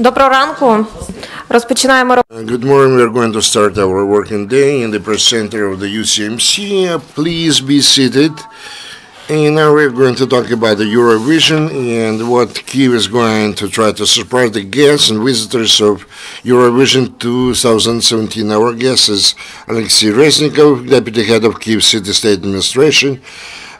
Доброго ранку. Розпочинаємо uh, Good morning. We are going to start our working day in the press center of the UCMC. Uh, please be seated. And now we're going to talk about the Eurovision and what Kiev is going to try to surprise the guests and visitors of Eurovision 2017. Our guest is Alexei Reznikov, Deputy Head of Kiev City State Administration,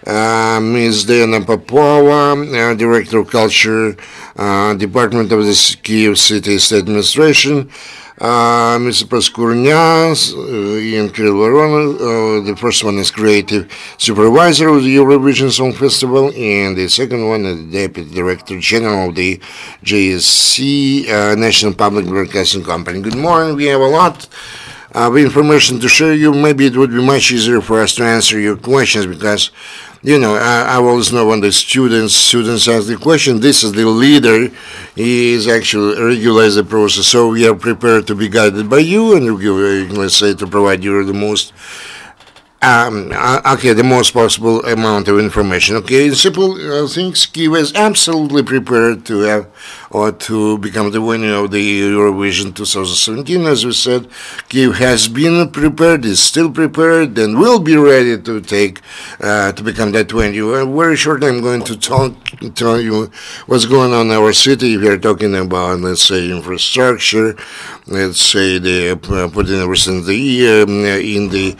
uh, Ms. Diana Popova, uh, Director of Culture, uh, Department of the Kiev City State Administration, uh, Mr. Proskurnias, uh, Ian Kirill uh, the first one is Creative Supervisor of the Eurovision Song Festival, and the second one is Deputy Director General of the JSC, uh, National Public Broadcasting Company. Good morning, we have a lot of information to share you. Maybe it would be much easier for us to answer your questions because, you know, I, I always know when the students students ask the question, this is the leader. He is actually regulates the process. So we are prepared to be guided by you and uh, let's say, to provide you the most um, uh, okay, the most possible amount of information. Okay, in simple uh, things, Kiev is absolutely prepared to have or to become the winner of the Eurovision 2017. As we said, Kiev has been prepared, is still prepared, and will be ready to take uh, to become that winner. Uh, very shortly, I'm going to talk tell you what's going on in our city. If you're talking about, let's say, infrastructure, let's say the uh, everything in the um, in the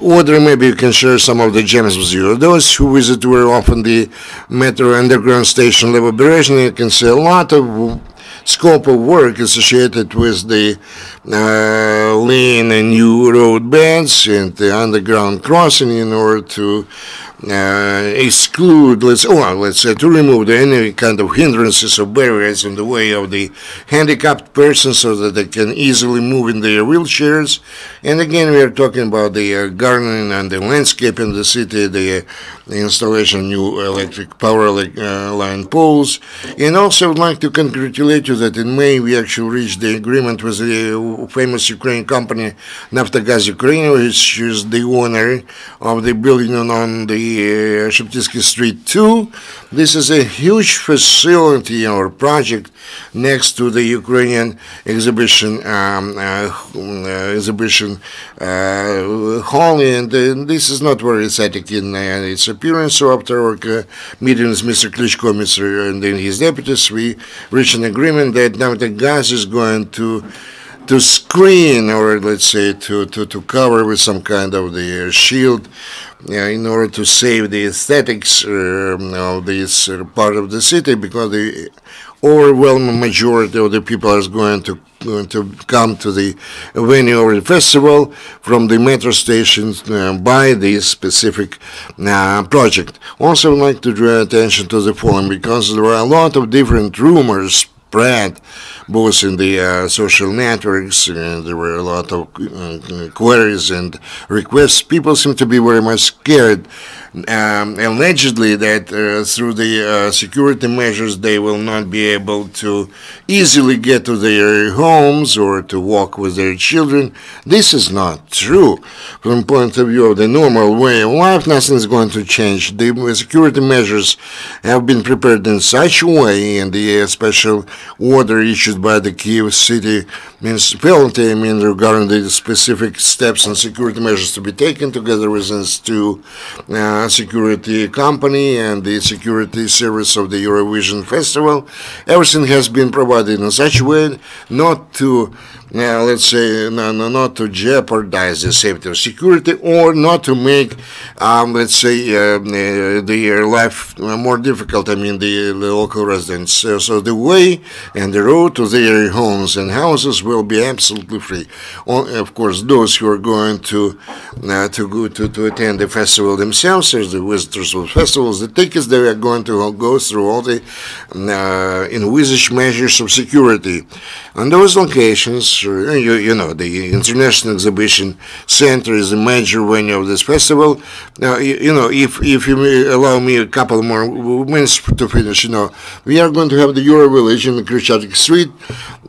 order. Maybe you can share some of the gems with you. Those who visit very often the metro underground station level operation, you can see a lot of scope of work associated with the uh, laying a new road beds and the underground crossing in order to uh, exclude, let's well, let's say to remove any kind of hindrances or barriers in the way of the handicapped persons so that they can easily move in their wheelchairs. And again, we are talking about the uh, gardening and the landscape in the city, the, uh, the installation of new electric power uh, line poles. And also, I'd like to congratulate you that in May we actually reached the agreement with the famous Ukrainian company Naftogaz Ukraine, which is the owner of the building on the uh, Sheptytsky Street 2. This is a huge facility or project next to the Ukrainian exhibition um, uh, uh, exhibition uh, hall, and uh, this is not very aesthetic in its appearance. So after our meeting with Mr. Klitschko, Mr. and then his deputies, we reached an agreement that now the gas is going to to screen or let's say to, to, to cover with some kind of the uh, shield yeah, in order to save the aesthetics um, of this uh, part of the city because the overwhelming majority of the people are going to going to come to the venue or the festival from the metro stations uh, by this specific uh, project. Also, I'd like to draw attention to the following because there are a lot of different rumors spread both in the uh, social networks and there were a lot of uh, queries and requests. People seem to be very much scared um, allegedly that uh, through the uh, security measures they will not be able to easily get to their homes or to walk with their children. This is not true. From the point of view of the normal way of life nothing is going to change? The security measures have been prepared in such a way and the uh, special order issued by the Kiev city municipality I mean regarding the specific steps and security measures to be taken together with two uh, security company and the security service of the Eurovision Festival. Everything has been provided in such a way not to, uh, let's say, no, no, not to jeopardize the safety or security or not to make, um, let's say, uh, uh, their life more difficult. I mean, the, the local residents. So, so the way and the road to their homes and houses will be absolutely free. Of course, those who are going to uh, to go to, to attend the festival themselves, there's the visitors of festivals, the tickets, they are going to go through all the uh, envisaged measures of security. On those locations, uh, you, you know, the International Exhibition Center is the major venue of this festival. Now, you, you know, if, if you allow me a couple more minutes to finish, you know, we are going to have the Euro Village in the Khreshchatyk Street.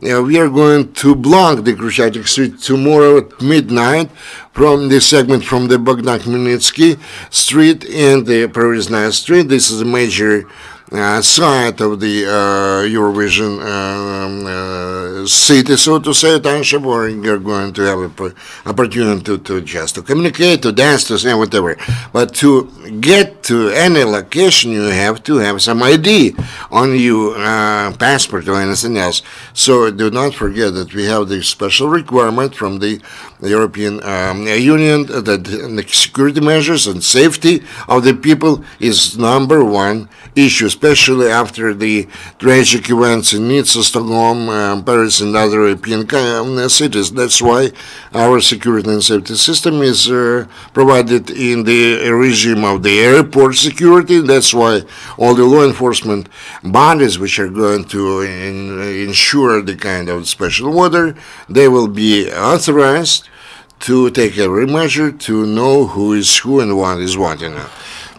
Uh, we are going to block the Khreshchatyk Street tomorrow at midnight from the segment from the Bogdan Khmelnytsky Street and the Prorizhnaya Street. This is a major uh, side of the uh, Eurovision um, uh, city, so to say, township, or you're going to have an opportunity to, to just to communicate, to dance, to say whatever. But to get to any location, you have to have some ID on you, uh, passport or anything else. So do not forget that we have the special requirement from the European um, Union that the security measures and safety of the people is number one issue, especially after the tragic events in Nizza, Stockholm, um, Paris, and other European um, cities. That's why our security and safety system is uh, provided in the regime of the airport security. That's why all the law enforcement bodies which are going to in, ensure the kind of special order, they will be authorized to take every measure to know who is who and what is what, you know,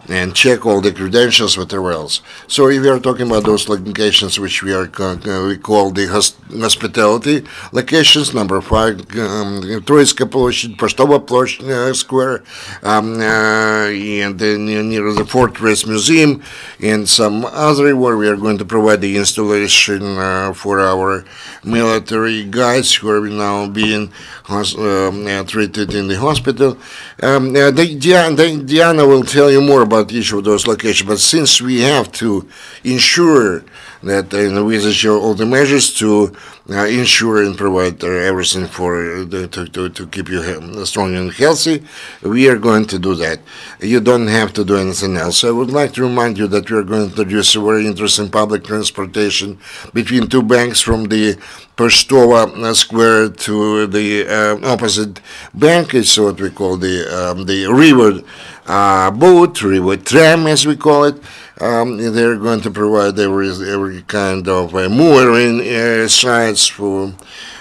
and check all the credentials, whatever else. So if we are talking about those locations which we are co- uh, we call the hos- hospitality locations, number five, um, Troitska площадь, Поштова площадь, uh, Square, um, uh, and then near near the Fortress Museum, and some other where we are going to provide the installation uh, for our military guys who are now being hos- um, uh, treated in the hospital. Um, uh, the, Diana, the, Diana will tell you more about each of those locations, but since we have to ensure that uh, we ensure all the measures to uh, ensure and provide uh, everything for uh, to, to, to keep you he- strong and healthy, we are going to do that. You don't have to do anything else. I would like to remind you that we are going to introduce a very interesting public transportation between two banks from the Pestova Square to the uh, opposite bank. It's what we call the um, the river uh, boat, river tram, as we call it. Um, they're going to provide every every kind of uh, mooring uh, sites for.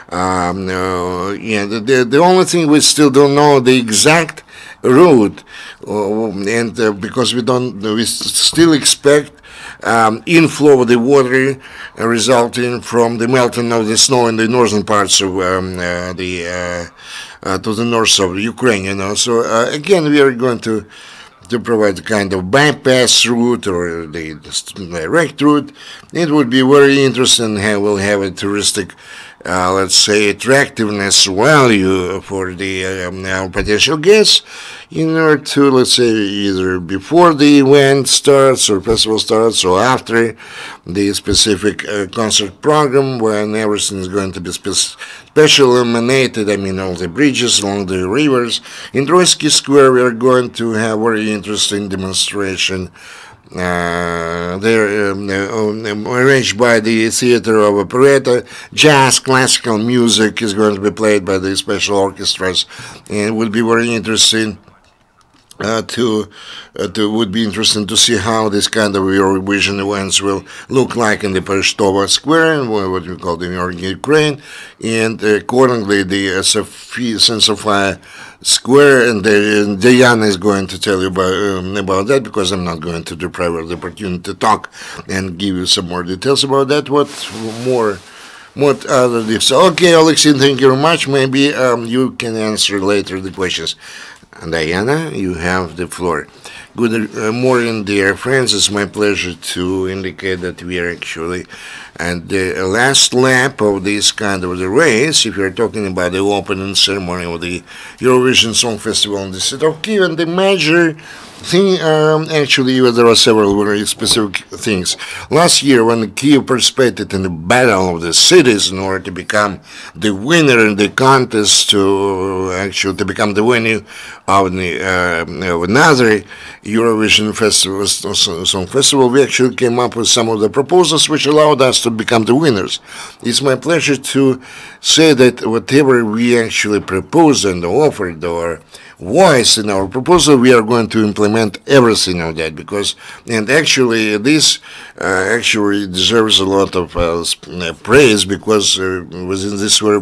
Um, uh, yeah, the, the only thing we still don't know the exact route, uh, and uh, because we don't, we still expect um, inflow of the water resulting from the melting of the snow in the northern parts of um, uh, the uh, to the north of Ukraine. You know, so uh, again, we are going to to provide a kind of bypass route or the direct route. It would be very interesting. We'll have a touristic, uh, let's say, attractiveness value for the um, potential guests in order to, let's say, either before the event starts or festival starts or after the specific uh, concert program when everything is going to be spe- special illuminated. I mean, all the bridges along the rivers. In Troitsky Square, we are going to have very interesting demonstration. Uh, they're um, uh, arranged by the Theater of Operetta. Jazz, classical music is going to be played by the special orchestras, and it will be very interesting uh, to, uh, to would be interesting to see how this kind of Eurovision events will look like in the Pestova Square and what we call the Ukraine, and accordingly the uh, Sophia Sensofia Square and, Diana is going to tell you about um, about that because I'm not going to deprive her the opportunity to talk and give you some more details about that. What more? What other tips? Okay, Alexei, thank you very much. Maybe um, you can answer later the questions. Diana, you have the floor. Good uh, morning, dear friends. It's my pleasure to indicate that we are actually at the last lap of this kind of the race. If you're talking about the opening ceremony of the Eurovision Song Festival in the city of Kiev, and the major thing, um, actually, there are several very specific things. Last year, when Kiev participated in the Battle of the Cities in order to become the winner in the contest to actually to become the winner of, the, uh, of another Eurovision Festival, Song Festival, we actually came up with some of the proposals which allowed us to become the winners. It's my pleasure to say that whatever we actually proposed and offered or voice in our proposal, we are going to implement everything of that because, and actually, this uh, actually deserves a lot of uh, uh, praise because uh, within this very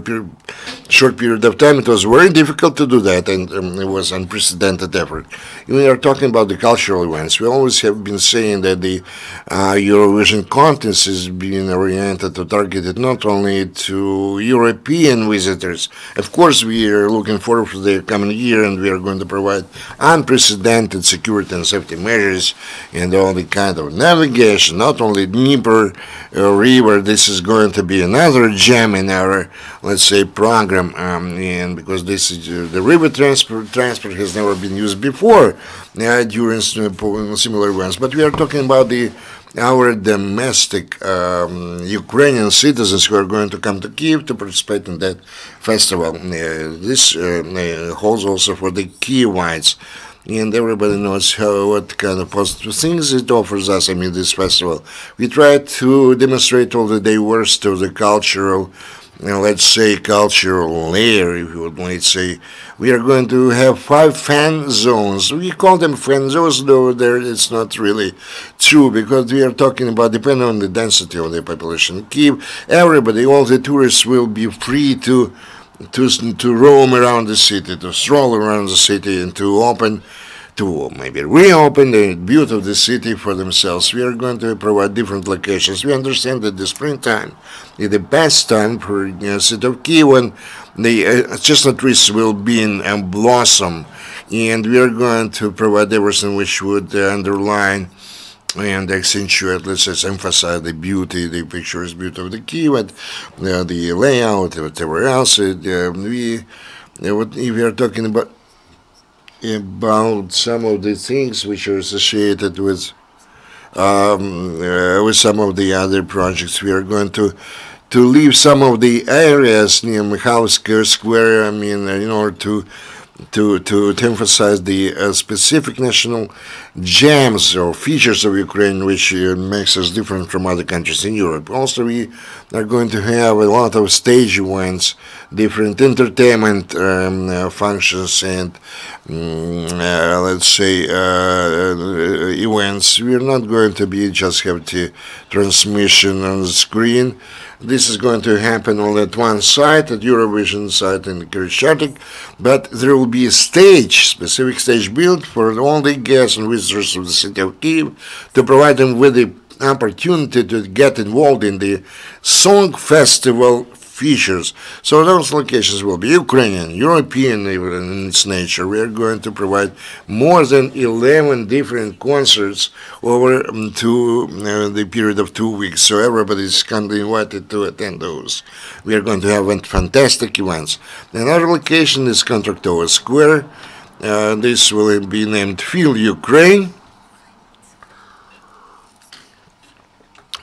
short period of time, it was very difficult to do that, and um, it was unprecedented effort. We are talking about the cultural events. We always have been saying that the uh, Eurovision contest is being oriented or targeted not only to European visitors. Of course, we are looking forward to the coming year, and we are going to provide unprecedented security and safety measures and all the kind of navigation, not only Dnieper uh, River, this is going to be another gem in our, let's say, program, um, and because this is, uh, the river transport, transport has never been used before uh, during similar events, but we are talking about the our domestic um, Ukrainian citizens who are going to come to Kiev to participate in that festival. Uh, this uh, uh, holds also for the Kievites. And everybody knows how what kind of positive things it offers us. I mean, this festival. We try to demonstrate all the diversity of the cultural, you know, let's say, cultural layer, if you would like to say. We are going to have five fan zones. We call them fan zones, though there it's not really true because we are talking about depending on the density of the population. Kiev, everybody, all the tourists will be free to to to roam around the city, to stroll around the city, and to open, to maybe reopen the beauty of the city for themselves. We are going to provide different locations. We understand that the springtime is the best time for you know, city of Kiev when the uh, chestnut trees will be in uh, blossom, and we are going to provide everything which would uh, underline and accentuate, let's just emphasize the beauty, the picturesque beauty of the key, but uh, the layout, whatever else. Uh, we, uh, what, if we are talking about about some of the things which are associated with um, uh, with some of the other projects, we are going to to leave some of the areas near Mikhailsk Square. I mean, uh, in order to to, to, to emphasize the uh, specific national gems or features of Ukraine, which uh, makes us different from other countries in Europe. Also, we are going to have a lot of stage events, different entertainment um, uh, functions, and uh, let's say uh, events. We are not going to be just have the transmission on the screen. This is going to happen only at one site, at Eurovision site in Khreshchatyk, but there will be a stage, specific stage built for all the guests and visitors of the city of Kiev to provide them with the opportunity to get involved in the song festival features. So those locations will be Ukrainian, European even in its nature. We are going to provide more than 11 different concerts over um, two, uh, the period of two weeks. So everybody is kindly invited to attend those. We are going to have fantastic events. Another location is Kontraktova Square. Uh, this will be named Feel Ukraine.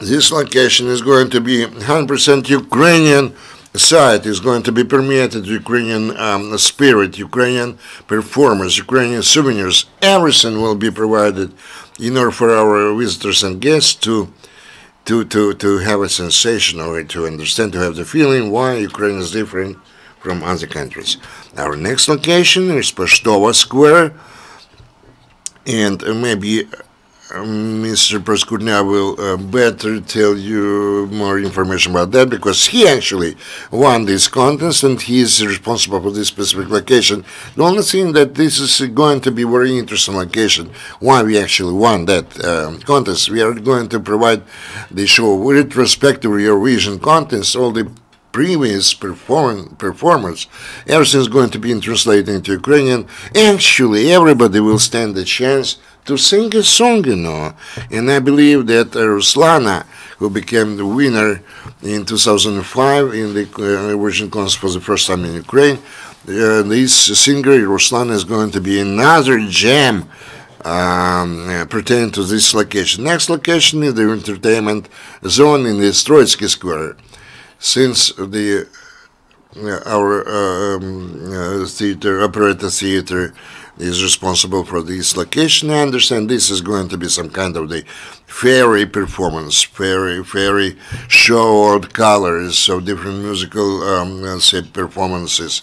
This location is going to be 100% Ukrainian site is going to be permeated Ukrainian um, spirit, Ukrainian performers, Ukrainian souvenirs. Everything will be provided in order for our visitors and guests to to to to have a sensation or to understand, to have the feeling why Ukraine is different from other countries. Our next location is Pashtova Square, and maybe Mr. Proskurnia will uh, better tell you more information about that because he actually won this contest and he is responsible for this specific location. The only thing that this is going to be very interesting location, why we actually won that um, contest, we are going to provide the show with respect to your Eurovision contest, all the previous perform- performers, everything is going to be translated into Ukrainian. Actually, everybody will stand a chance to sing a song, you know. And I believe that Ruslana, who became the winner in 2005 in the uh, Eurovision contest for the first time in Ukraine, uh, this singer, Ruslana, is going to be another gem um, uh, pertaining to this location. Next location is the entertainment zone in the Stroitsky Square. Since the uh, our uh, um, theater, operetta theater, is responsible for this location. I understand this is going to be some kind of the fairy performance, fairy fairy show of colors of different musical um, say performances,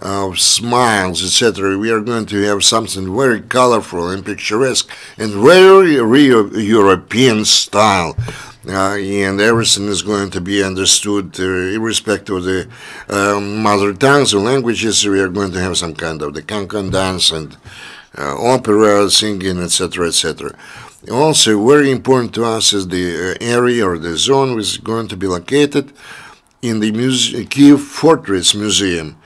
of smiles, etc. We are going to have something very colorful and picturesque and very real European style. Uh, and everything is going to be understood uh, irrespective of the um, mother tongues or languages. We are going to have some kind of the cancan dance and uh, opera singing, etc., etc. Also, very important to us is the uh, area or the zone which is going to be located in the Muse- Kiev Fortress Museum.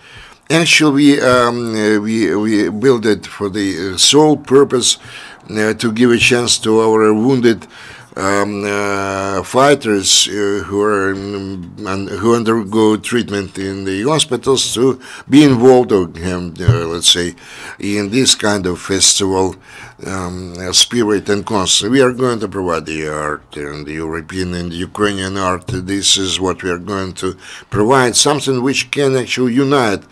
Actually, we, um, uh, we, we built it for the sole purpose to give a chance to our wounded um, uh, fighters uh, who are mm, and who undergo treatment in the hospitals to be involved, or, um, uh, let's say, in this kind of festival um, uh, spirit and concept. We are going to provide the art and the European and the Ukrainian art. This is what we are going to provide, something which can actually unite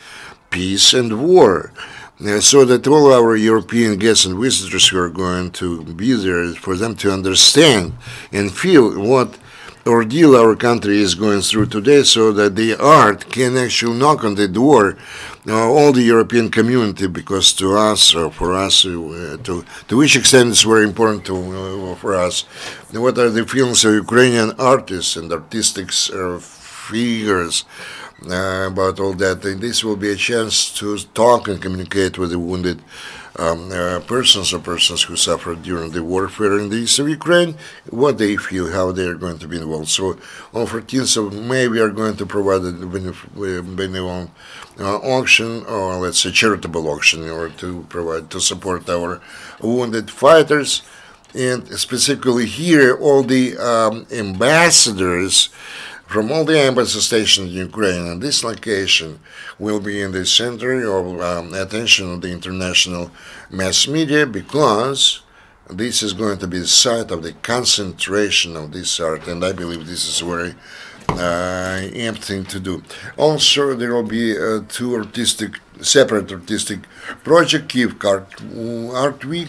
peace and war. So that all our European guests and visitors who are going to be there, for them to understand and feel what ordeal our country is going through today, so that the art can actually knock on the door uh, all the European community, because to us, or for us, uh, to to which extent it's very important to uh, for us, what are the feelings of Ukrainian artists and artistic uh, figures uh, about all that. And this will be a chance to talk and communicate with the wounded um, uh, persons or persons who suffered during the warfare in the east of Ukraine, what they feel, how they are going to be involved. So on 14th of May, we are going to provide a benevolent uh, auction, or let's say charitable auction, in order to provide to support our wounded fighters. And specifically here, all the um, ambassadors from all the embassy stations in Ukraine, and this location will be in the center of um, attention of the international mass media because this is going to be the site of the concentration of this art, and I believe this is very uh, thing to do. Also, there will be uh, two artistic, separate artistic project, Kiev Art, Art Week,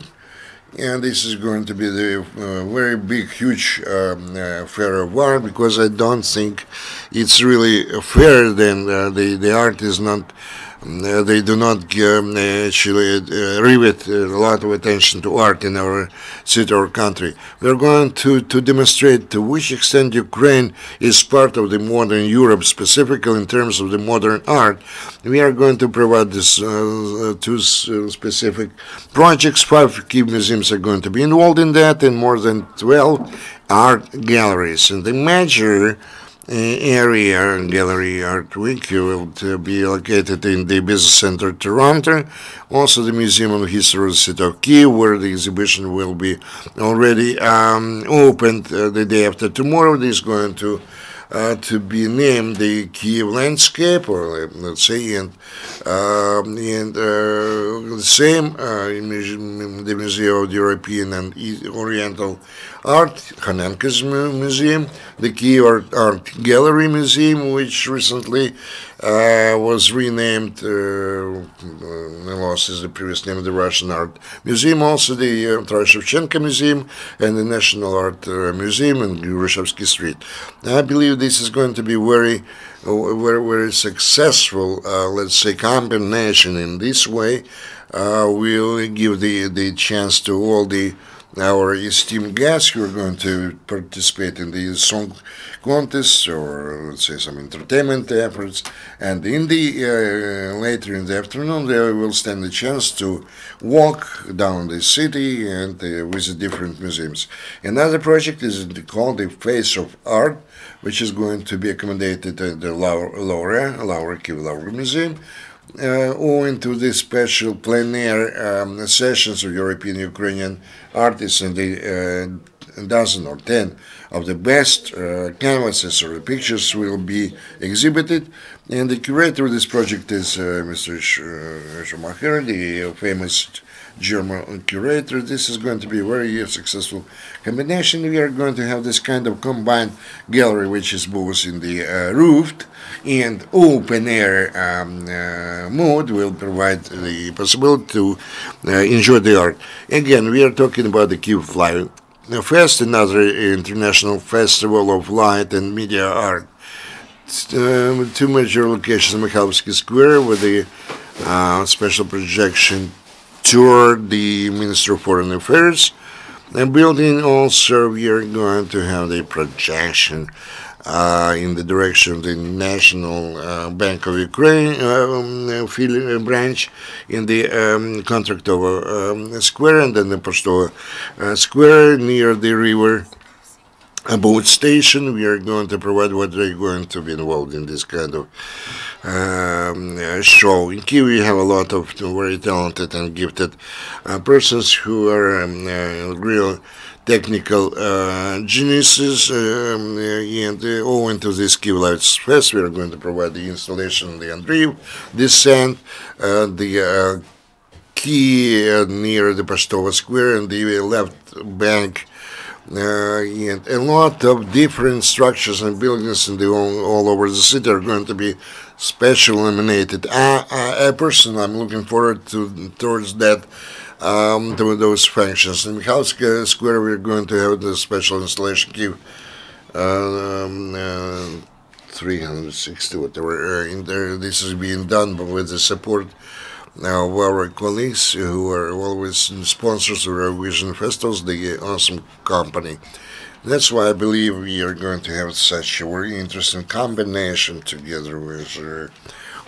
and this is going to be the uh, very big, huge um, uh, fair of art because I don't think it's really fair. Then uh, the the art is not. Uh, they do not um, actually uh, rivet a lot of attention to art in our city or country. We are going to, to demonstrate to which extent Ukraine is part of the modern Europe, specifically in terms of the modern art. We are going to provide this uh, two uh, specific projects. Five key museums are going to be involved in that, and more than 12 art galleries. And the major area and gallery art week will uh, be located in the business center toronto. Also the museum of history of city of kiev where the exhibition will be already um, opened uh, the day after tomorrow. This is going to uh, to be named the Kiev landscape, or let's say, and uh, and uh, the same uh, the Museum of European and Oriental Art, Khanenko's Museum, the Kiev Art, Art Gallery Museum, which recently uh, was renamed, uh, lost is the previous name of the Russian Art Museum, also the uh, Shevchenko Museum and the National Art uh, Museum in Grushevsky Street. I believe this is going to be very, uh, very, very successful, uh, let's say, combination in this way. Will give the, the chance to all the our esteemed guests who are going to participate in the song contest or let's say some entertainment efforts. And in the uh, later in the afternoon they will stand a chance to walk down the city and uh, visit different museums. Another project is called the face of art which is going to be accommodated at the Lavra Lavra, Lavra Kiev Museum uh, owing to the special plein air um, sessions of European Ukrainian artists and the uh, dozen or ten of the best uh, canvases or pictures will be exhibited. And the curator of this project is uh, Mr. Schumacher, the famous German curator. This is going to be a very successful combination. We are going to have this kind of combined gallery, which is both in the uh, roofed and open air um, uh, mode, will provide the possibility to uh, enjoy the art. Again, we are talking about the Kyiv Light Fest, another international festival of light and media art. Uh, two major locations, Mikhailovsky Square with the uh, special projection tour the Minister of Foreign Affairs. And building also, we are going to have the projection uh, in the direction of the National uh, Bank of Ukraine um, uh, branch in the um, contract of um, square and then the Postovo uh, square near the river boat station. We are going to provide what they're going to be involved in this kind of um, uh, show. In Kiev, we have a lot of very talented and gifted uh, persons who are um, uh, real technical uh, geniuses. Um, uh, and uh, owing to this Lights Fest, we are going to provide the installation the Andreev descent, uh, the uh, key uh, near the Pastova Square and the left bank uh, and a lot of different structures and buildings in the all, all over the city are going to be special illuminated. I, I, I personally, I'm looking forward to towards that. Um, those functions in Mikhailsk Square, we're going to have the special installation queue, uh, um, uh, 360 whatever uh, in there. This is being done but with the support of our colleagues who are always sponsors of our Vision Festivals, the awesome company. That's why I believe we are going to have such a very interesting combination together with uh,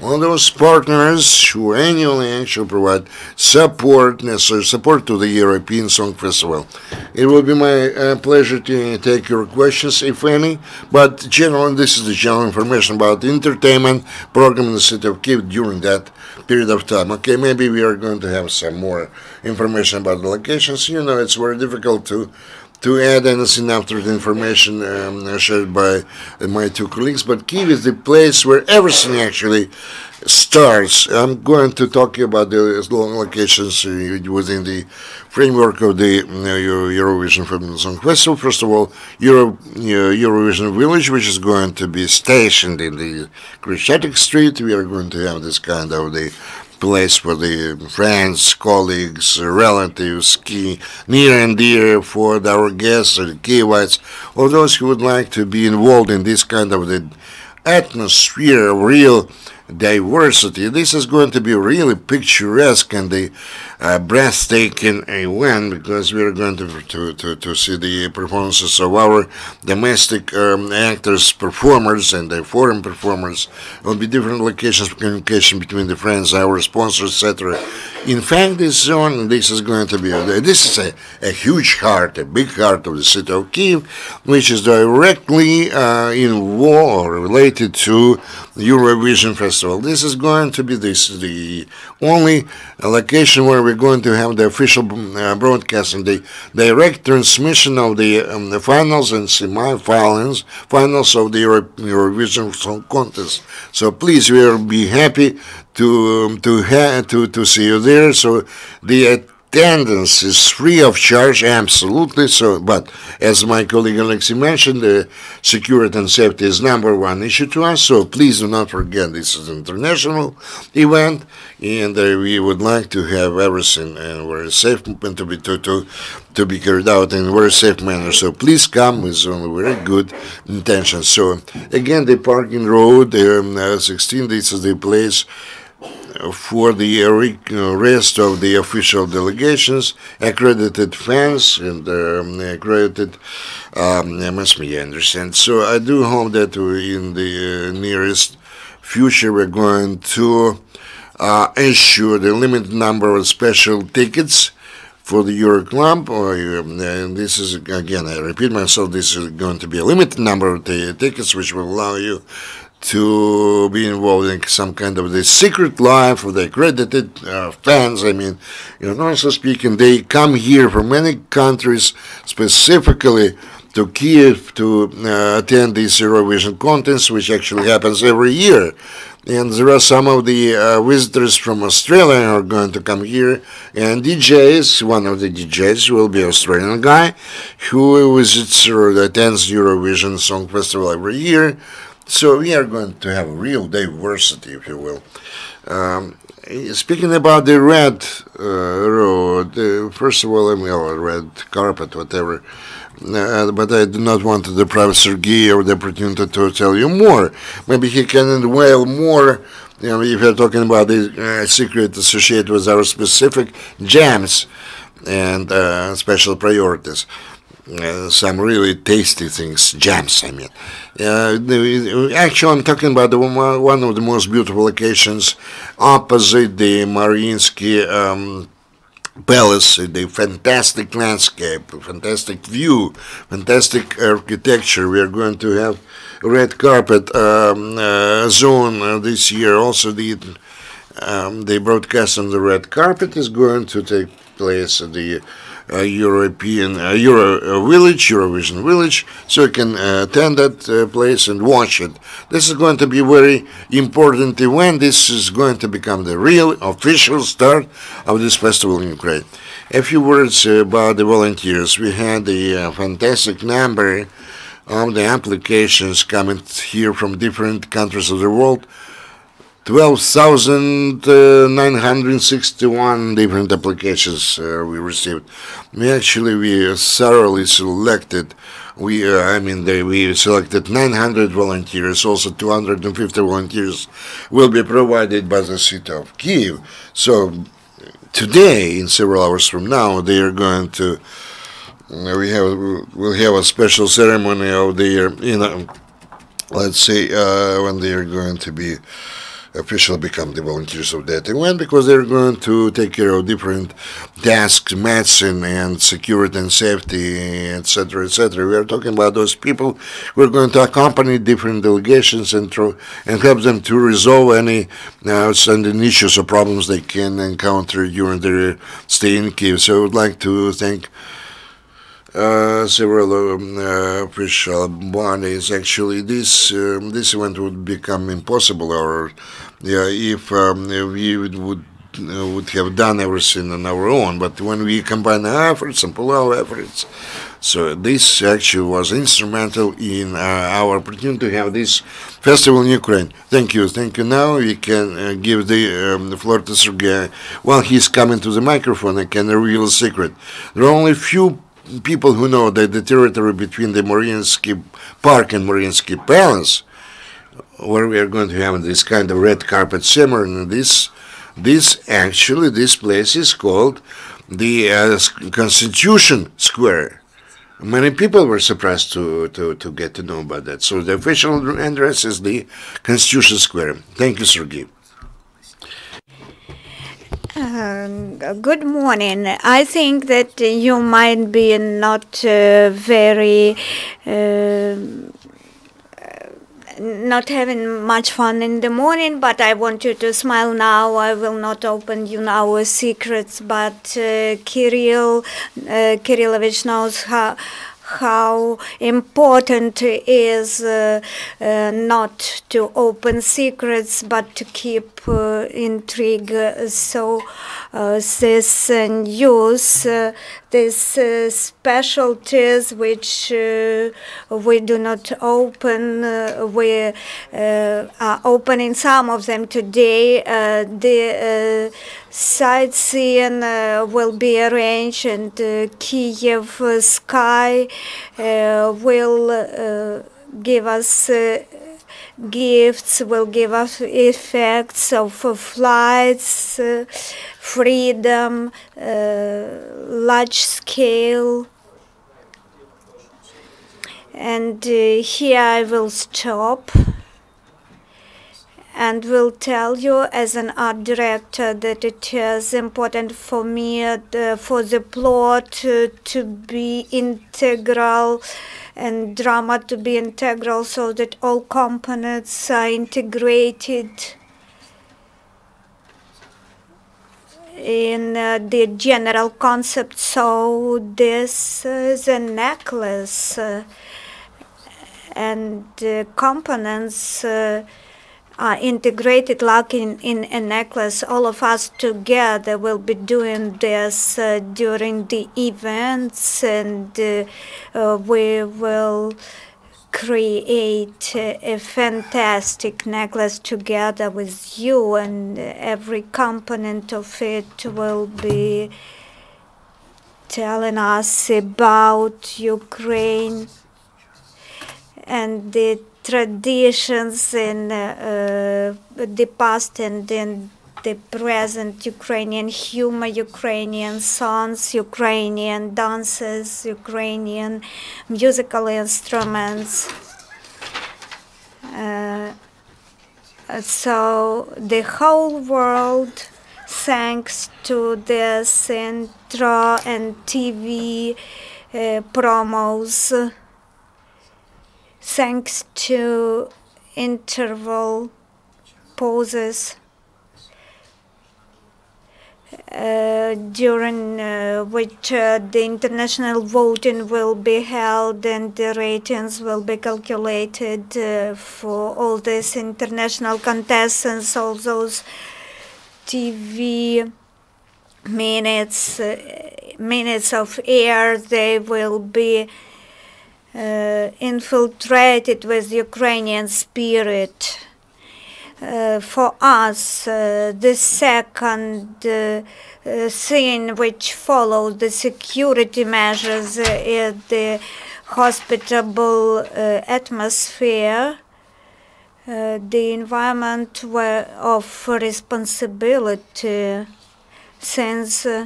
all those partners who annually actually provide support, necessary support to the European Song Festival. It will be my uh, pleasure to take your questions, if any, but generally this is the general information about the entertainment program in the city of Kiev during that period of time. Okay, maybe we are going to have some more information about the locations. You know, it's very difficult to to add anything after the information um, shared by my two colleagues, but Kiev is the place where everything actually starts. I'm going to talk about the long locations uh, within the framework of the Eurovision Film Festival. First of all, Euro, Eurovision Village, which is going to be stationed in the Khreshchatyk Street. We are going to have this kind of the place for the friends, colleagues, relatives, key, near and dear for our guests and Kievites, or those who would like to be involved in this kind of the atmosphere of real diversity. This is going to be really picturesque and a uh, breathtaking event because we are going to, to, to, to see the performances of our domestic um, actors, performers, and the foreign performers. There will be different locations of communication between the friends, our sponsors, etc. In fact, this zone, this is going to be, this is a, a huge heart, a big heart of the city of Kiev, which is directly uh, involved, related to Eurovision Festival. This is going to be this the only location where we're going to have the official uh, broadcasting, the direct transmission of the, um, the finals and semi-finals, finals of the Euro Eurovision Song Contest. So please, we will be happy to um, to to to see you there. So the attendance is free of charge, absolutely. So, but as my colleague Alexei mentioned, the security and safety is number one issue to us. So please do not forget this is an international event, and uh, we would like to have everything and very safe and to be to, to to be carried out in a very safe manner. So please come with very good intentions. So again, the Parkova Road, um, uh, 16. This is the place for the rest of the official delegations, accredited fans and um, accredited um, mass media, understand. So I do hope that in the uh, nearest future we're going to uh, the limited number of special tickets for the Euro Club, or um, and this is again, I repeat myself, this is going to be a limited number of the tickets, which will allow you to be involved in some kind of the secret life of the accredited uh, fans. I mean, you know, honestly speaking, they come here from many countries specifically to Kiev to uh, attend this Eurovision contest, which actually happens every year. And there are some of the uh, visitors from Australia who are going to come here. And DJs, one of the DJs will be Australian guy who visits or attends Eurovision Song Festival every year. So we are going to have real diversity, if you will. Um, speaking about the red uh, road, uh, first of all, I mean, or red carpet, whatever. Uh, but I do not want to deprive Sergei of the opportunity to tell you more. Maybe he can unveil more. You know, if you're talking about the uh, secret associated with our specific jams and uh, special priorities uh, some really tasty things, jams, I mean. Uh, actually, I'm talking about the, one of the most beautiful locations opposite the Mariinsky um, palace, the fantastic landscape, fantastic view, fantastic architecture. We are going to have red carpet um, uh, zone uh, this year. Also, the um, the broadcast on the red carpet is going to take place at the uh, European uh, Euro uh, Village, Eurovision Village, so you can uh, attend that uh, place and watch it. This is going to be very important event. This is going to become the real official start of this festival in Ukraine. A few words about the volunteers. We had a fantastic number of the applications coming here from different countries of the world. 12,961 different applications uh, we received. We actually we thoroughly selected. We uh, I mean they, we selected 900 volunteers. Also 250 volunteers will be provided by the city of Kiev. So today, in several hours from now, they are going to. uh, We have we'll have a special ceremony of the. You know, let's say uh, when they are going to be officially become the volunteers of that event because they're going to take care of different tasks, medicine and security and safety, etc., etc. We are talking about those people who are going to accompany different delegations and and help them to resolve any uh, outstanding issues or problems they can encounter during their stay in Kiev. So I would like to thank uh, several um, uh, official bodies. Actually, this um, this event would become impossible, or yeah, if um, we would would, uh, would have done everything on our own. But when we combine our efforts and pull our efforts, so this actually was instrumental in uh, our opportunity to have this festival in Ukraine. Thank you, thank you. Now we can uh, give the, um, the floor to Sergei. While he's coming to the microphone, I can reveal a secret. There are only few people who know that the territory between the Mariinsky Park and Mariinsky Palace, where we are going to have this kind of red carpet ceremony, this, this actually, this place is called the uh, Constitution Square. Many people were surprised to, to, to get to know about that. So the official address is the Constitution Square. Thank you, Sergey. Uh, good morning. I think that you might be not uh, very. Uh, not having much fun in the morning, but I want you to smile now. I will not open you our secrets, but uh, Kirill uh, Kirillovich knows how how important it is uh, uh, not to open secrets but to keep uh, intrigue. So uh, this uh, news, uh, these uh, specialties which uh, we do not open, uh, we uh, are opening some of them today. Uh, the uh, sightseeing will be arranged and Kiev Sky will give us gifts, will give us effects of flights, freedom, uh, large scale. And uh, here I will stop and will tell you as an art director that it is important for me uh, the, for the plot uh, to be integral and drama to be integral so that all components are integrated in uh, the general concept. So this is a necklace uh, and the components uh, integrated like in, in a necklace. All of us together will be doing this uh, during the events, and uh, uh, we will create a, a fantastic necklace together with you, and every component of it will be telling us about Ukraine and the traditions in uh, uh, the past and in the present Ukrainian humor, Ukrainian songs, Ukrainian dances, Ukrainian musical instruments. Uh, so the whole world thanks to the Centro and TV uh, promos, thanks to interval pauses uh, during uh, which uh, the international voting will be held and the ratings will be calculated uh, for all these international contestants, all those TV minutes, uh, minutes of air, they will be uh, infiltrated with Ukrainian spirit. Uh, for us, uh, the second uh, uh, thing which follows the security measures uh, is the hospitable uh, atmosphere, uh, the environment of responsibility, since uh, uh,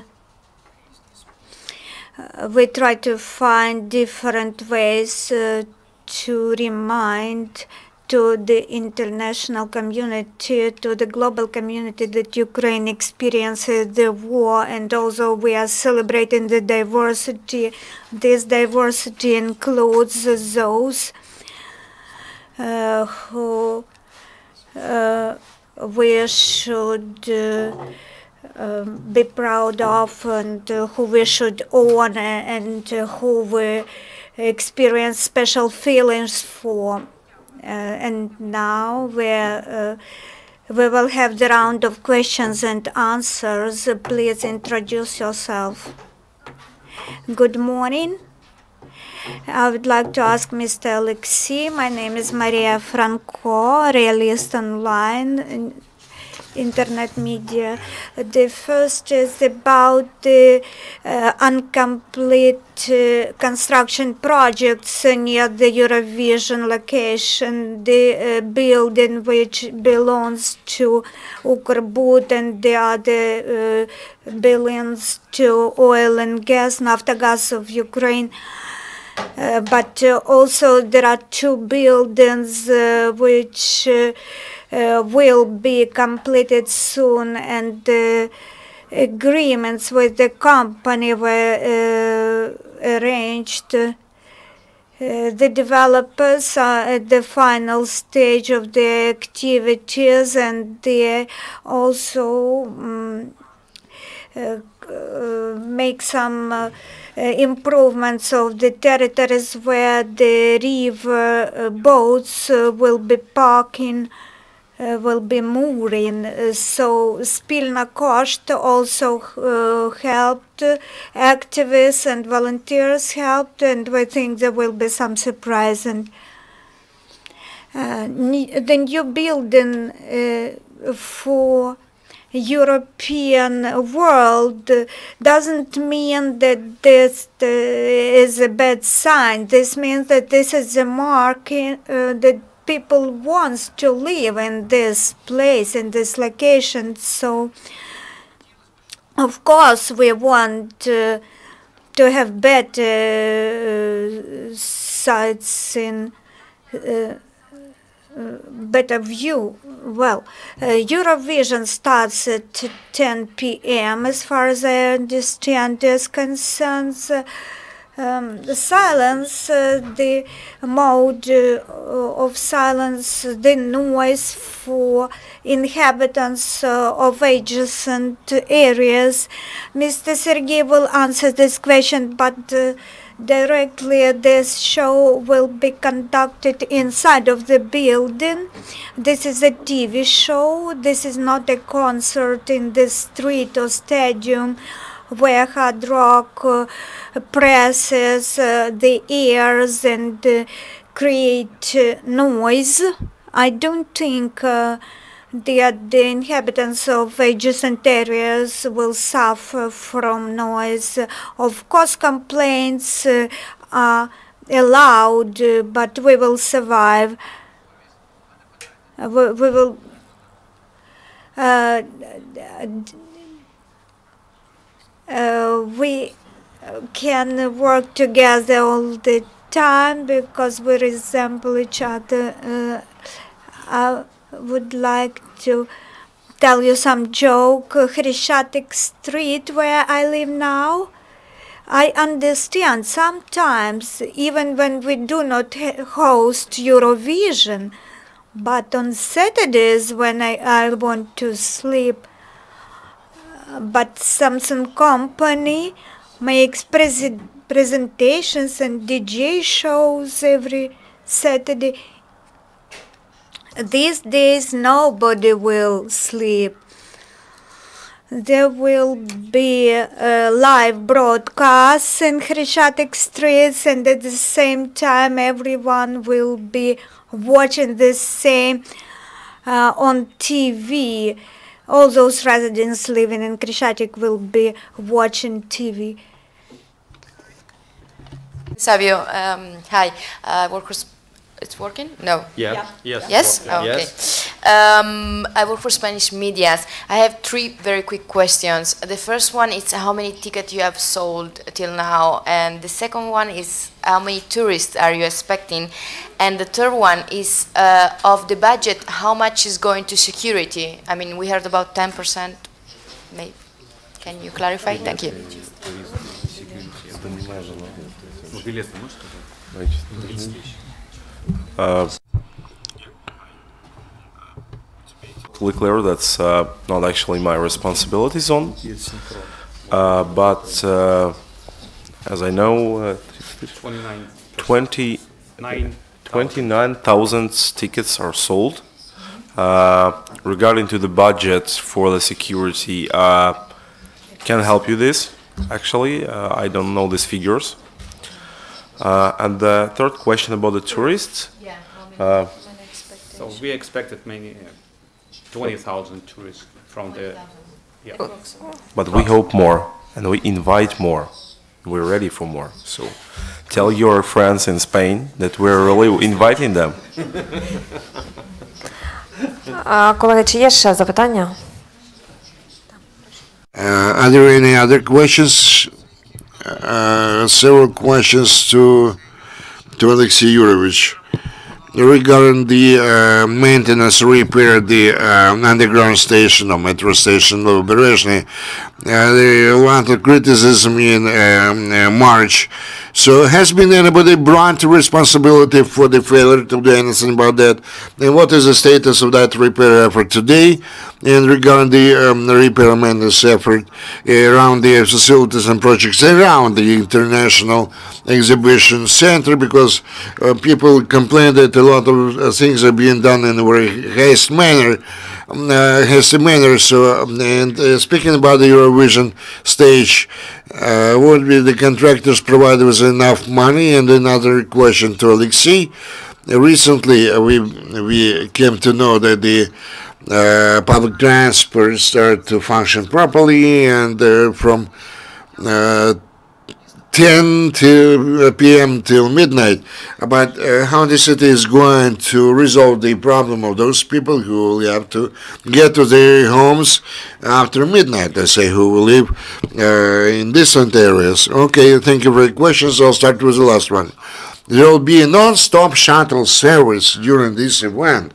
we try to find different ways uh, to remind to the international community, to the global community that Ukraine experiences the war, and also we are celebrating the diversity. This diversity includes those uh, who uh, we should uh, um, be proud of and uh, who we should honor and uh, who we experience special feelings for. Uh, and now we're, uh, we will have the round of questions and answers. Please introduce yourself. Good morning. I would like to ask Mr. Alexei. My name is Maria Franco, realist online, in- internet media. The first is about the uh, incomplete uh, construction projects near the Eurovision location, the uh, building which belongs to Ukrbud and the other uh, billions to oil and gas, Naftogaz of Ukraine. Uh, but uh, also there are two buildings uh, which uh, will be completed soon and uh, agreements with the company were uh, arranged. Uh, the developers are at the final stage of their activities and they also um, uh, uh, make some uh, uh, improvements of the territories where the river uh, boats uh, will be parking, uh, will be mooring. Uh, so Spilna Kost also uh, helped, activists and volunteers helped, and we think there will be some surprise. And uh, the new building uh, for European world doesn't mean that this uh, is a bad sign. This means that this is a mark in, uh, that people wants to live in this place, in this location. So, of course, we want uh, to have better uh, sites in. Uh, better view. Well, uh, Eurovision starts at 10 p.m. as far as I understand is concerned. Uh, um, the silence, uh, the mode uh, of silence, the noise for inhabitants uh, of adjacent areas. Mr. Sergey will answer this question, but uh, directly this show will be conducted inside of the building. This is a TV show. This is not a concert in the street or stadium where hard rock uh, presses uh, the ears and uh, create uh, noise. I don't think uh, that the inhabitants of adjacent areas will suffer from noise. Of course, complaints uh, are allowed, uh, but we will survive. Uh, we, we will. Uh, uh, we can work together all the time because we resemble each other. Uh, I would like to tell you some joke. Uh, Street, where I live now, I understand sometimes, even when we do not host Eurovision, but on Saturdays when I, I want to sleep, uh, but Samsung Company makes presi- presentations and DJ shows every Saturday. These days, nobody will sleep. There will be live broadcasts in Khreshchatyk streets, and at the same time, everyone will be watching the same uh, on TV. All those residents living in Khreshchatyk will be watching TV. Savio, um, hi. Uh, work for, Sp- it's working? No. Yeah. Yes. Yes? Oh, okay. yes. Um, I work for Spanish medias. I have three very quick questions. The first one is how many tickets you have sold till now, and the second one is how many tourists are you expecting, and the third one is uh, of the budget, how much is going to security? I mean, we heard about ten percent. Maybe. Can you clarify? Thank you. Totally clear that's uh, not actually my responsibility zone. Uh, but uh, as I know, uh, 29. 20 29,000 tickets are sold. Uh, regarding to the budget for the security, uh, can help you this. Actually, uh, I don't know these figures. Uh, and the third question about the tourists. So we expected maybe uh, 20,000 tourists from the. Yeah. But we hope more, and we invite more. We're ready for more. So tell your friends in Spain that we're really inviting them. А, Колеги, чи є ще запитання? Uh, are there any other questions? Uh, several questions to to Alexei Yurovich regarding the uh, maintenance repair the uh, underground station or metro station of Berezhny. Uh, there a lot of criticism in um, uh, March. So has been anybody brought to responsibility for the failure to do anything about that? And what is the status of that repair effort today? And regarding the um, repair maintenance effort around the facilities and projects around the International Exhibition Center, because uh, people complain that a lot of uh, things are being done in a very haste manner, um, uh, hasty manner. So, um, and uh, speaking about the Eurovision stage, uh, would be the contractors provided with enough money? And another question to Alexei. Recently, we we came to know that the uh, public transport started to function properly, and uh, from uh, 10 to uh, p.m. till midnight. about uh, how the city is going to resolve the problem of those people who will have to get to their homes after midnight, I say, who will live uh, in distant areas. Okay, thank you for the questions. I'll start with the last one. There will be a non-stop shuttle service during this event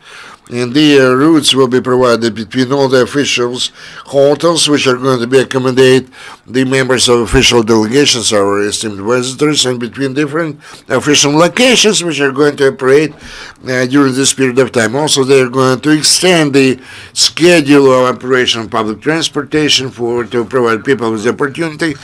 and the uh, routes will be provided between all the officials hotels which are going to be accommodate the members of official delegations our esteemed visitors and between different official locations which are going to operate uh, during this period of time. Also they are going to extend the schedule of operation of public transportation for to provide people with the opportunity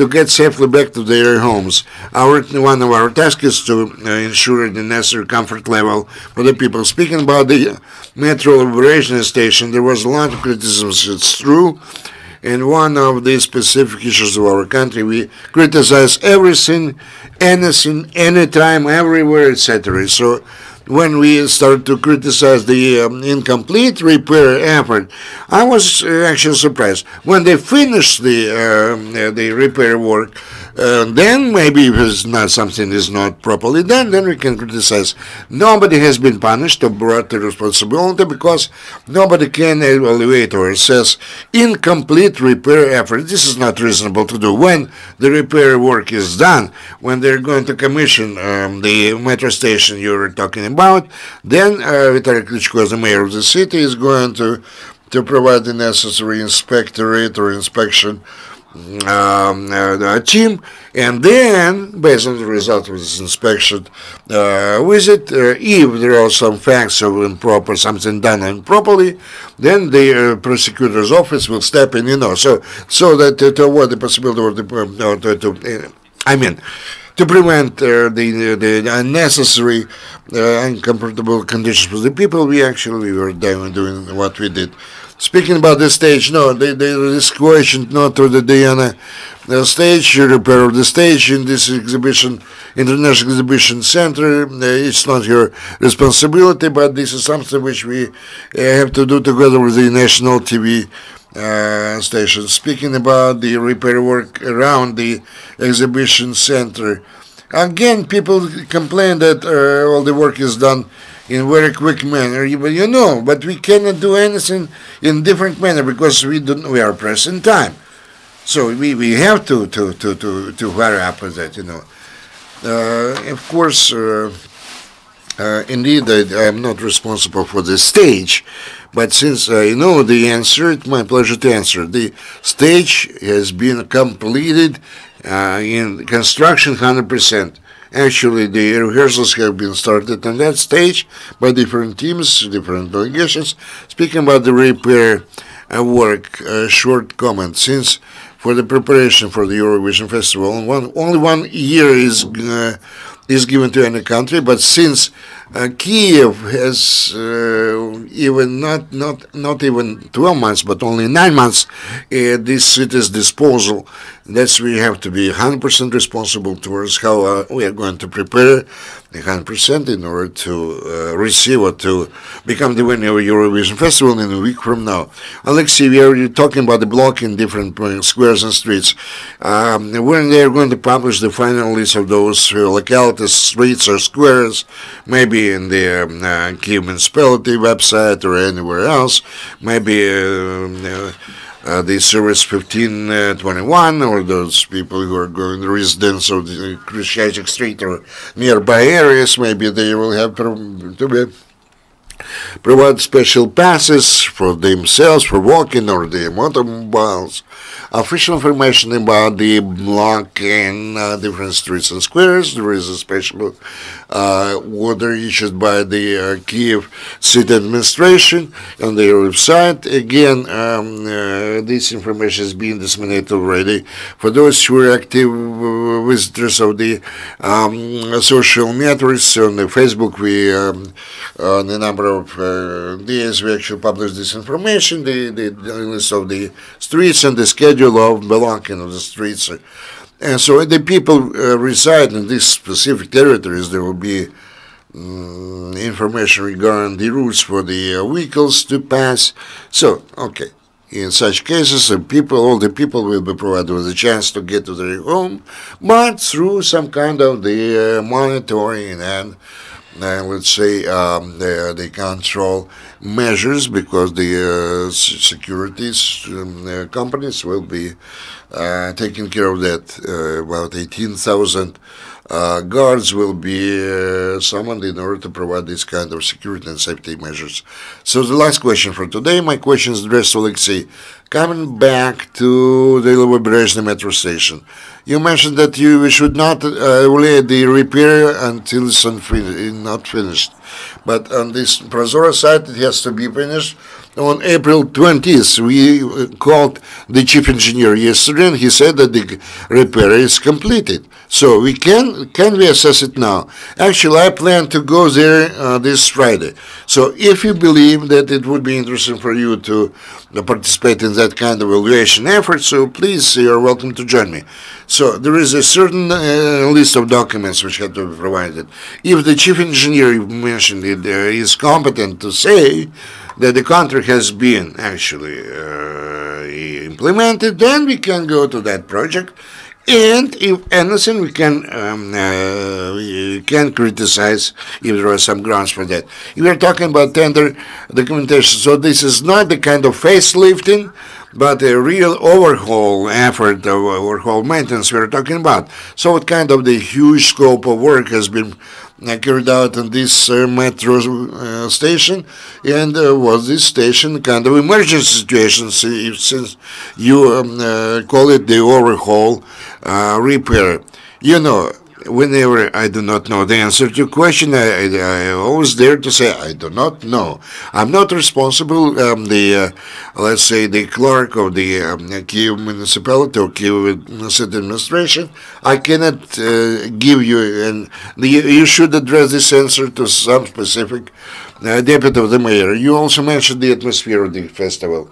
to get safely back to their homes our one of our tasks is to uh, ensure the necessary comfort level for the people speaking about the Metro Liberation Station, there was a lot of criticisms. It's true. And one of the specific issues of our country, we criticize everything, anything, anytime, everywhere, etc. So when we started to criticize the um, incomplete repair effort, I was uh, actually surprised. When they finished the uh, the repair work, uh, then maybe if it's not something is not properly done, then we can criticize. Nobody has been punished or brought to responsibility because nobody can evaluate or assess incomplete repair effort. This is not reasonable to do. When the repair work is done, when they're going to commission um, the metro station you were talking about, then uh, Vitaly Klitschko, as the mayor of the city, is going to to provide the necessary inspectorate or inspection team, and then, based on the result of this inspection uh, visit, uh, if there are some facts of improper, something done improperly, then the uh, prosecutor's office will step in, you know, so so that uh, to avoid the possibility of the, uh, to, uh, I mean, to prevent uh, the, the unnecessary, uh, uncomfortable conditions for the people, we actually were doing, doing what we did. Speaking about the stage, no, this question not to the Diana the stage, repair of the stage in this exhibition, International Exhibition Center. Uh, it's not your responsibility, but this is something which we uh, have to do together with the national TV uh, station. Speaking about the repair work around the exhibition center, again, people complain that uh, all the work is done in very quick manner. You- But you know, but we cannot do anything in different manner because we don't. We are pressed time. So we, we have to to to to to hurry up with that. You know. Uh, of course. Uh, uh, indeed, I, I'm not responsible for the stage, but since I know the answer, it's my pleasure to answer. The stage has been completed uh, in construction 100%. Actually, the rehearsals have been started on that stage by different teams, different delegations. Speaking about the repair uh, work, a short comment. Since for the preparation for the Eurovision Festival, one, only one year is uh, is given to any country, but since uh, Kiev has uh, even not not not even 12 months, but only nine months at this city's disposal, that's we have to be 100% responsible towards how uh, we are going to prepare 100% in order to uh, receive or to become the winner of Eurovision Festival in a week from now. Alexei, we are talking about the block in different uh, squares and streets. Um, when they are going to publish the final list of those uh, localities, streets or squares, maybe in the um, uh, municipality website or anywhere else, maybe uh, uh, uh, the service 1521 or those people who are going to residents of the Khreshchatyk Street or nearby areas, maybe they will have to be provide special passes for themselves for walking or their automobiles. Official information about the block and uh, different streets and squares. There is a special uh, order issued by the uh, Kiev City Administration on their website. Again, um, uh, this information is being disseminated already. For those who are active uh, visitors of the um, social networks on the Facebook, we um, on a number of uh, days we actually publish this information, the, the, the list of the streets and the schedule of belonging of the streets. And so the people uh, reside in these specific territories. There will be mm, information regarding the routes for the uh, vehicles to pass. So, okay. In such cases, the people, all the people will be provided with a chance to get to their home, but through some kind of the uh, monitoring and uh, let's say um, the, the control measures because the uh, securities um, uh, companies will be uh, taking care of that. Uh, about 18,000 uh, guards will be uh, summoned in order to provide this kind of security and safety measures. So the last question for today, my question is addressed to Alexei. Coming back to the Liberation metro station, you mentioned that you should not uh, the repair until it's unfin- not finished. But on this ProZorro site, it has to be finished on April 20th. We uh, called the chief engineer yesterday, and he said that the repair is completed. So we can can we assess it now? Actually, I plan to go there uh, this Friday. So if you believe that it would be interesting for you to uh, participate in that kind of evaluation effort, so please, you're welcome to join me. So there is a certain uh, list of documents which have to be provided. If the chief engineer you mentioned it, uh, is competent to say that the contract has been actually uh, implemented, then we can go to that project. And if anything, we can um, uh, we can criticize if there are some grounds for that. We are talking about tender documentation, so this is not the kind of facelifting but a real overhaul effort of overhaul maintenance we're talking about. So what kind of the huge scope of work has been uh, carried out in this uh, metro uh, station, and uh, was this station kind of emergency situation since you um, call it the overhaul repair? You know, whenever I do not know the answer to your question, I, I, I always dare to say I do not know. I'm not responsible. Um, the uh, let's say the clerk of the um, Kiev municipality or Kiev city administration. I cannot uh, give you, and the, you should address this answer to some specific uh, deputy of the mayor. You also mentioned the atmosphere of the festival.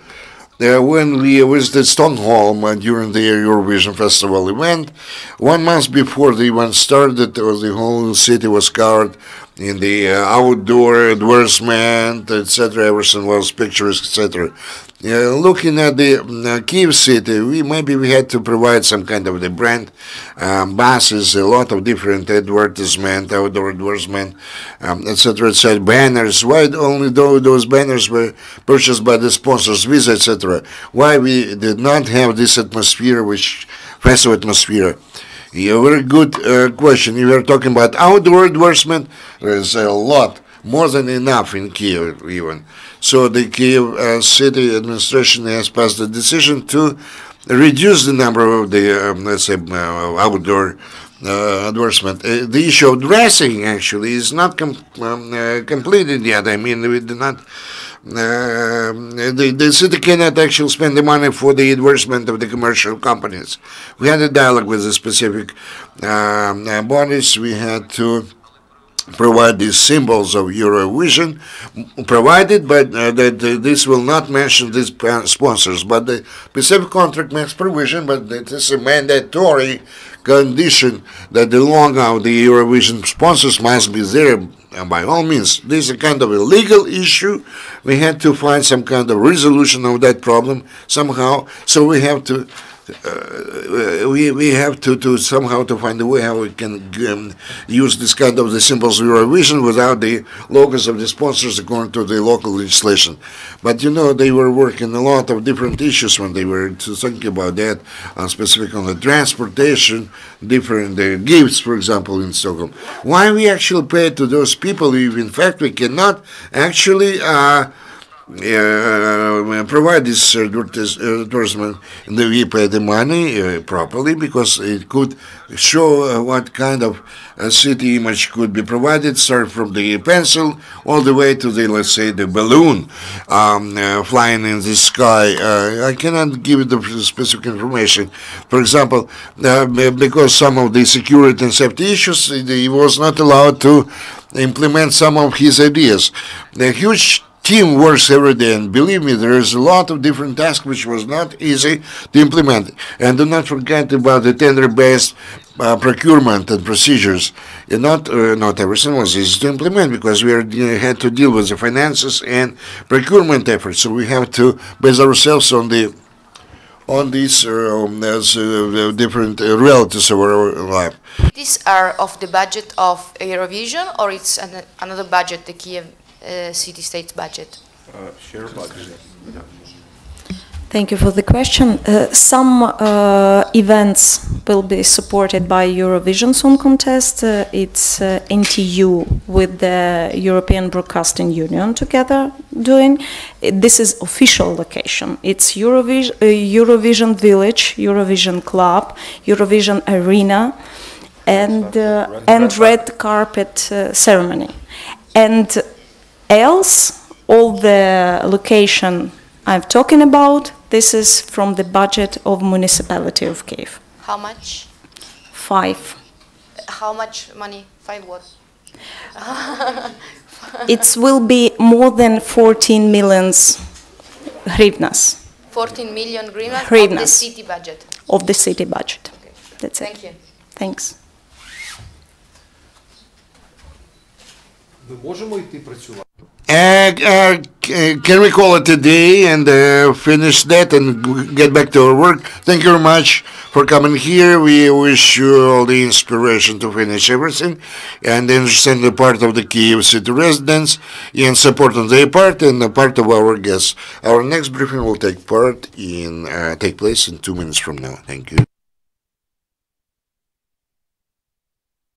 Uh, when we visited Stockholm uh, during the Eurovision Festival event, one month before the event started, the whole city was covered in the uh, outdoor advertisement, etc. Everything was pictures, etc. Uh, looking at the uh, Kiev city, we maybe we had to provide some kind of the brand um, buses, a lot of different advertisement, outdoor advertisement, um, etc. etc. Banners. Why only though those banners were purchased by the sponsors, Visa, etc. Why we did not have this atmosphere, which festival atmosphere? Yeah, very good uh, question. You were talking about outdoor advertisement. There's a lot, more than enough in Kiev, even. So the Kiev uh, city administration has passed a decision to reduce the number of the, um, let's say, uh, outdoor uh, advertisement. Uh, the issue of dressing actually is not com- um, uh, completed yet. I mean, we did not. Uh, the, the city cannot actually spend the money for the advertisement of the commercial companies. We had a dialogue with the specific um, uh, bodies. We had to provide these symbols of Eurovision, provided but uh, that uh, this will not mention these sponsors. But the specific contract makes provision, but it is a mandatory condition that the logo of the Eurovision sponsors must be there. And by all means, this is a kind of a legal issue. We had to find some kind of resolution of that problem somehow. So we have to uh, we we have to, to somehow to find a way how we can um, use this kind of the symbols of Eurovision without the logos of the sponsors according to the local legislation. But you know they were working a lot of different issues when they were thinking about that, uh, specific on the transportation, different uh, gifts, for example, in Stockholm. Why we actually pay to those people if in fact we cannot actually. Uh, uh, provide this advertis- advertisement and we pay the money uh, properly because it could show uh, what kind of city image could be provided, start from the pencil all the way to the, let's say, the balloon um, uh, flying in the sky. Uh, I cannot give the specific information. For example, uh, because some of the security and safety issues, he was not allowed to implement some of his ideas. The huge team works every day, and believe me, there is a lot of different tasks which was not easy to implement. And do not forget about the tender-based uh, procurement and procedures. And not uh, not everything was easy to implement because we are, uh, had to deal with the finances and procurement efforts. So we have to base ourselves on the on these uh, uh, different uh, realities of our life. These are of the budget of Eurovision, or it's an, another budget, the Kiev uh, city state's budget? Share budget. Thank you for the question. Uh, Some uh, events will be supported by Eurovision Song Contest. Uh, It's uh, NTU with the European Broadcasting Union together doing. This is official location. It's Eurovision, uh, Eurovision Village, Eurovision Club, Eurovision Arena, and, uh, and red carpet uh, ceremony. And else, all the location I'm talking about, this is from the budget of municipality of Kiev. How much? Five. How much money? Five what? It will be more than 14 millions hryvnias 14 million hryvnias of the city budget. of the city budget. Okay. That's it. Thank you. Thanks. Ми можемо йти працювати? Uh, uh, c- can we call it a day and uh, finish that and g- get back to our work? Thank you very much for coming here. We wish you all the inspiration to finish everything and understand the part of the Kiev city residents and support on their part and the part of our guests. Our next briefing will take part in uh, take place in two minutes from now. Thank you.